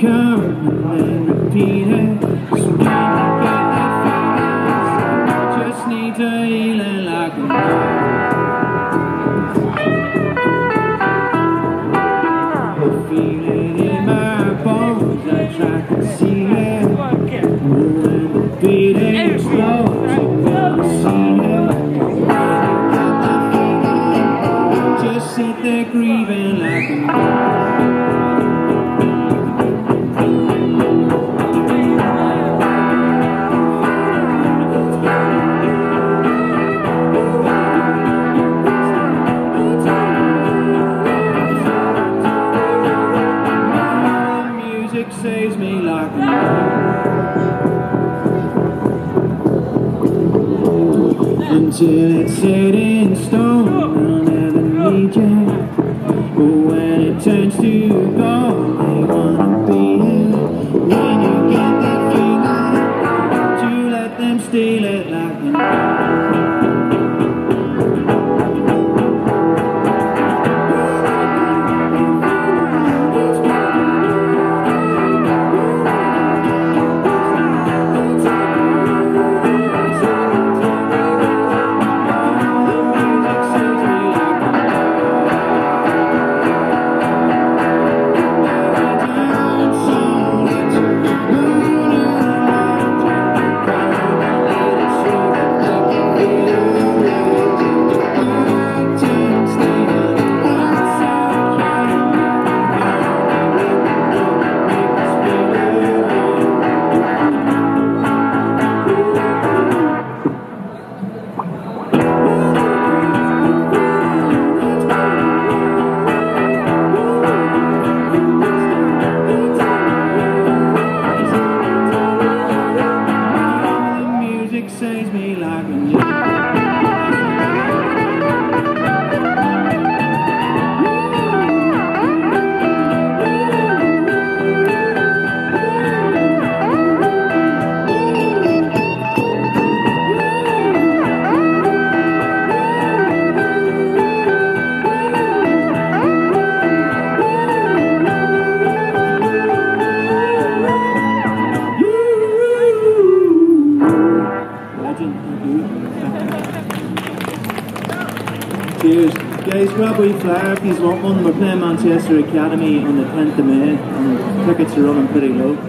Morning and repeat it. So when you get that just need to heal it like a I feel in my bones, I try to see it. The beating slows, I'm see it. Just sit there grieving like a Until it's set in stone, I'll never need you. But when it turns to gold, Cheers. Guys, a flyer you want one. We're playing Manchester Academy on the 10th of May, and tickets are running pretty low.